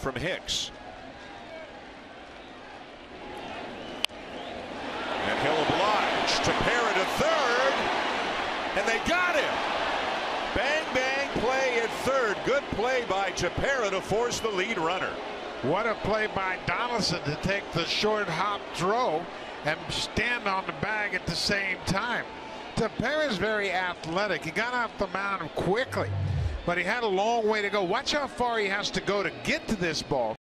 from Hicks. And he'll oblige to third. And they got him. Bang, bang play at third. Good play by Tepera to force the lead runner. What a play by Donaldson to take the short hop throw and stand on the bag at the same time. Tepera is very athletic. He got off the mound quickly, but he had a long way to go. Watch how far he has to go to get to this ball.